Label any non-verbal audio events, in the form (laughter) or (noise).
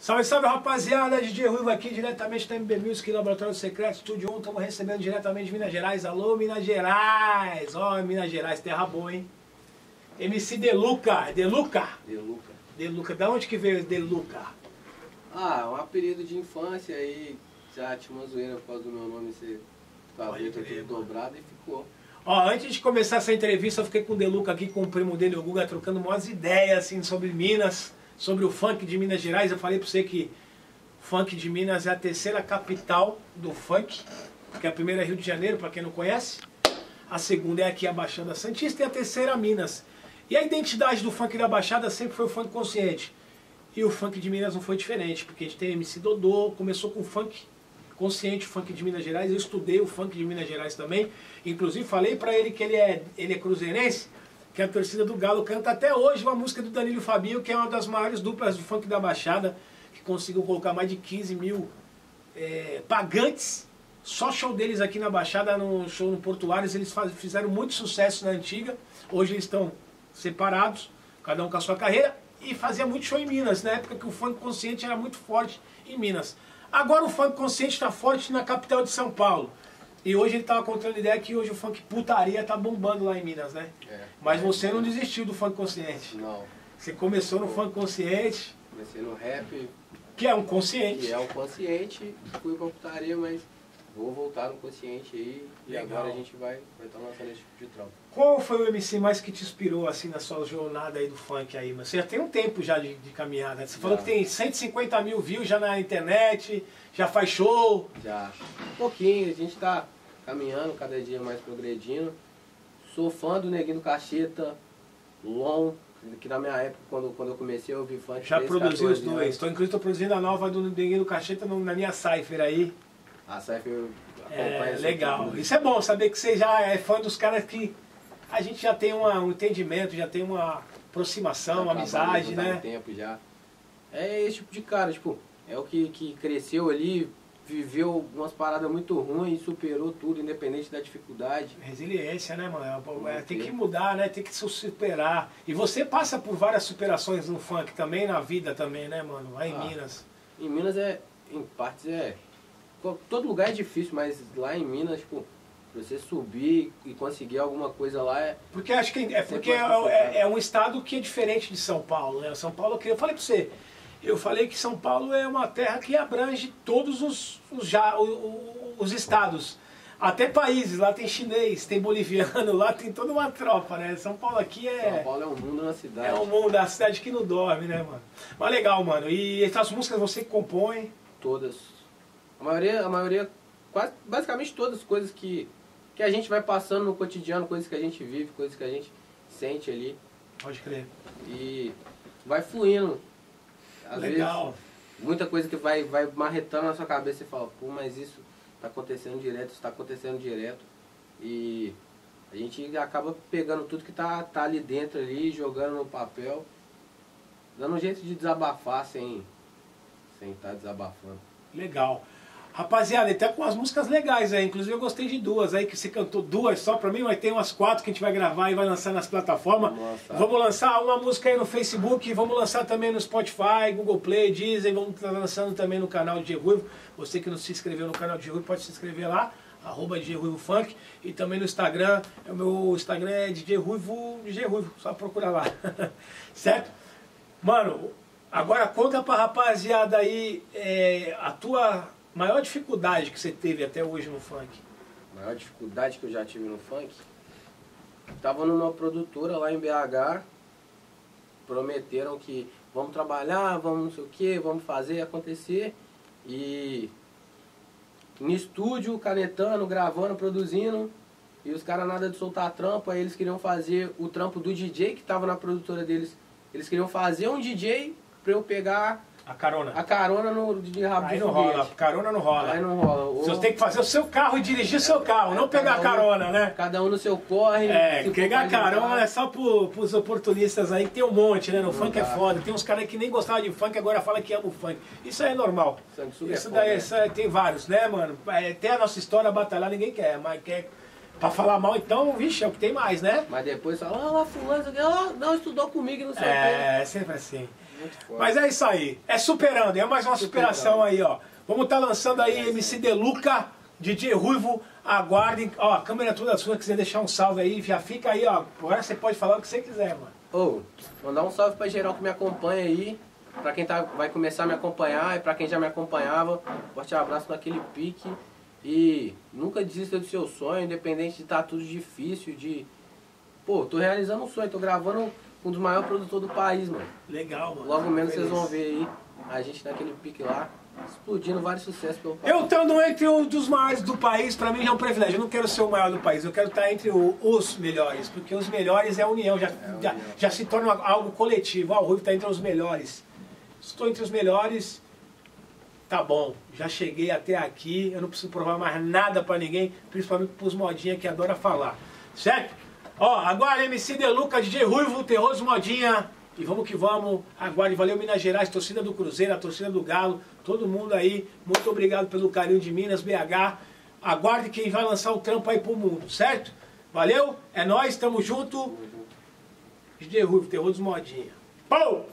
Salve, salve rapaziada, DJ Ruivo aqui diretamente da MB Music, Laboratório Secreto, Estúdio 1, estamos recebendo diretamente de Minas Gerais. Alô, Minas Gerais! Ó, oh, Minas Gerais, terra boa, hein? MC Deluca, Deluca? Deluca. Deluca, da onde que veio Deluca? Ah, um apelido de infância aí, já tinha uma zoeira por causa do meu nome ser letra tudo dobrada e ficou. Ó, antes de começar essa entrevista, eu fiquei com o Deluca aqui, com o primo dele, o Guga, trocando umas ideias, assim, sobre Minas sobre o funk de Minas Gerais. Eu falei para você que o funk de Minas é a terceira capital do funk, que a primeira é Rio de Janeiro, para quem não conhece. A segunda é aqui a Baixada Santista e a terceira Minas. E a identidade do funk da Baixada sempre foi o funk consciente. E o funk de Minas não foi diferente, porque a gente tem MC Dodô, começou com funk consciente, funk de Minas Gerais. Eu estudei o funk de Minas Gerais também. Inclusive falei para ele que ele é, ele é cruzeirense que a torcida do Galo canta até hoje uma música do Danilo Fabinho, que é uma das maiores duplas de funk da Baixada, que conseguiu colocar mais de 15 mil é, pagantes. Só show deles aqui na Baixada, no show no Portuários, eles faz, fizeram muito sucesso na antiga. Hoje eles estão separados, cada um com a sua carreira, e fazia muito show em Minas, na época que o funk consciente era muito forte em Minas. Agora o funk consciente está forte na capital de São Paulo. E hoje ele tava contando a ideia que hoje o funk putaria tá bombando lá em Minas, né? É. Mas você não desistiu do funk consciente. Não. Você começou no funk consciente. Comecei no rap. Que é um consciente. Que é um consciente. Fui pra putaria, mas vou voltar no consciente aí. E Legal. agora a gente vai estar vai tá lançando esse tipo de trampo. Qual foi o MC mais que te inspirou assim na sua jornada aí do funk aí? Mas você já tem um tempo já de, de caminhada. Você já. falou que tem 150 mil views já na internet, já faz show. Já. Um pouquinho, a gente tá caminhando, cada dia mais progredindo. Sou fã do Neguinho Cacheta, Lon, que na minha época, quando, quando eu comecei a ouvir funk... Já produzi os dois. Estou inclusive estou produzindo a nova do Neguinho Cacheta na minha Cypher aí. A Cypher é, legal. Isso é bom, saber que você já é fã dos caras que a gente já tem uma, um entendimento, já tem uma aproximação, uma amizade, né? tempo já. É esse tipo de cara, tipo, é o que, que cresceu ali, viveu umas paradas muito ruins, superou tudo, independente da dificuldade. Resiliência, né, mano? É, tem que mudar, né? Tem que se superar. E você passa por várias superações no funk também, na vida também, né, mano? Lá em ah, Minas. Em Minas é, em partes é. Todo lugar é difícil, mas lá em Minas, tipo, você subir e conseguir alguma coisa lá é. Porque acho que é porque é, é, é, um estado que é diferente de São Paulo, né? São Paulo, eu falei pra você, eu falei que São Paulo é uma terra que abrange todos os, os, já, os estados. Até países, lá tem chinês, tem boliviano, (laughs) lá tem toda uma tropa, né? São Paulo aqui é. São Paulo é um mundo na cidade. É um mundo, a cidade que não dorme, né, mano? Mas legal, mano. E essas músicas você que compõe? Todas. A maioria, a maioria, quase, basicamente todas as coisas que, que a gente vai passando no cotidiano, coisas que a gente vive, coisas que a gente sente ali. Pode crer. E vai fluindo. Às Legal. Vezes, muita coisa que vai, vai marretando na sua cabeça e fala, pô, mas isso está acontecendo direto, está acontecendo direto. E a gente acaba pegando tudo que tá, tá ali dentro ali, jogando no papel, dando um jeito de desabafar sem sem estar tá desabafando. Legal. Rapaziada, ele tá com umas músicas legais aí, inclusive eu gostei de duas aí, que você cantou duas só pra mim, mas tem umas quatro que a gente vai gravar e vai lançar nas plataformas. Vamos lançar uma música aí no Facebook, vamos lançar também no Spotify, Google Play, Disney, vamos estar lançando também no canal de Ruivo. Você que não se inscreveu no canal de Ruivo pode se inscrever lá, arroba DJ Ruivo Funk, e também no Instagram, o meu Instagram é DJ Ruivo, DJ Ruivo, só procurar lá, (laughs) certo? Mano, agora conta pra rapaziada aí é, a tua Maior dificuldade que você teve até hoje no funk? Maior dificuldade que eu já tive no funk? Tava numa produtora lá em BH, prometeram que vamos trabalhar, vamos não sei o que, vamos fazer acontecer. E no estúdio, canetando, gravando, produzindo. E os caras nada de soltar trampo, aí eles queriam fazer o trampo do DJ que tava na produtora deles. Eles queriam fazer um DJ pra eu pegar a carona. A carona no, de rabo Aí de não foguete. rola, carona não rola. Aí não rola. Você tem que fazer o seu carro e dirigir o seu carro, é, não pegar um, carona, né? Cada um no seu corre. É, pegar carona é só pro, pros oportunistas aí, que tem um monte, né? No não funk dá. é foda. Tem uns caras que nem gostavam de funk, agora fala que ama o funk. Isso aí é normal. Sanguessuga isso é daí foda, isso aí, tem vários, né, mano? É, até a nossa história batalhar ninguém quer, mas quer Pra falar mal, então, vixe, é o que tem mais, né? Mas depois fala, ah, lá fulano, não, não estudou comigo, não sei é, o quê. É, sempre assim. Mas é isso aí. É superando. É mais uma superação aí, ó. Vamos estar lançando aí MC Deluca, DJ Ruivo. Aguardem. Ó, a câmera toda sua. quiser deixar um salve aí, já fica aí, ó. Agora você pode falar o que você quiser, mano. Ô, mandar um salve pra geral que me acompanha aí. Pra quem tá, vai começar a me acompanhar e pra quem já me acompanhava. Forte abraço naquele pique. E nunca desista do seu sonho, independente de estar tá tudo difícil, de. Pô, tô realizando um sonho, tô gravando um dos maiores produtores do país, mano. Legal, mano. Logo menos vocês vão ver aí a gente naquele pique lá, explodindo vários sucessos pelo país. Eu estando entre um dos maiores do país, pra mim já é um privilégio. Eu não quero ser o maior do país, eu quero estar entre o- os melhores, porque os melhores é a união, já, já, união. já se torna algo coletivo. Ah, o Ruivo está entre os melhores. Estou entre os melhores, tá bom. Já cheguei até aqui, eu não preciso provar mais nada pra ninguém, principalmente pros modinha que adora falar. Certo? Ó, agora MC Deluca, DJ Ruivo, Terroso Modinha. E vamos que vamos. Aguarde, valeu Minas Gerais, torcida do Cruzeiro, a torcida do Galo, todo mundo aí. Muito obrigado pelo carinho de Minas, BH. Aguarde quem vai lançar o trampo aí pro mundo, certo? Valeu? É nóis, tamo junto. DJ Ruivo, Terroso Modinha. Pou!